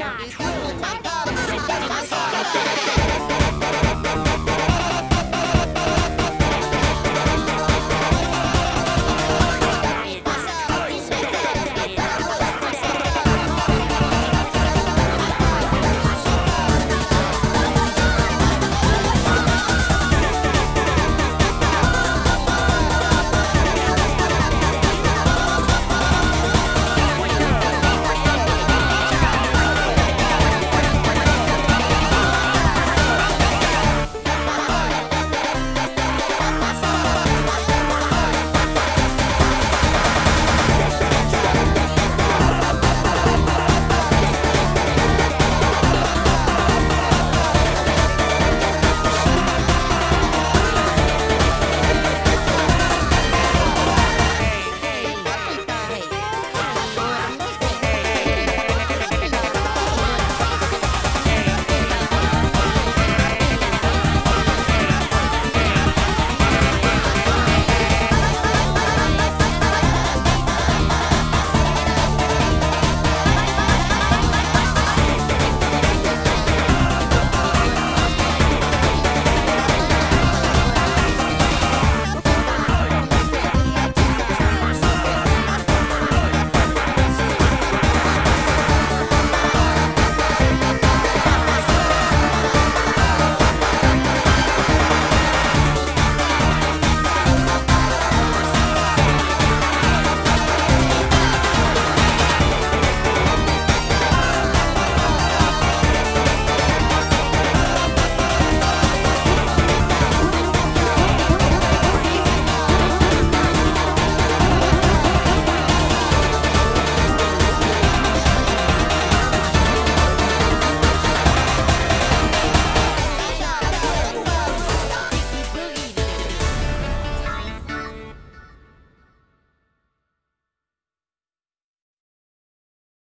大。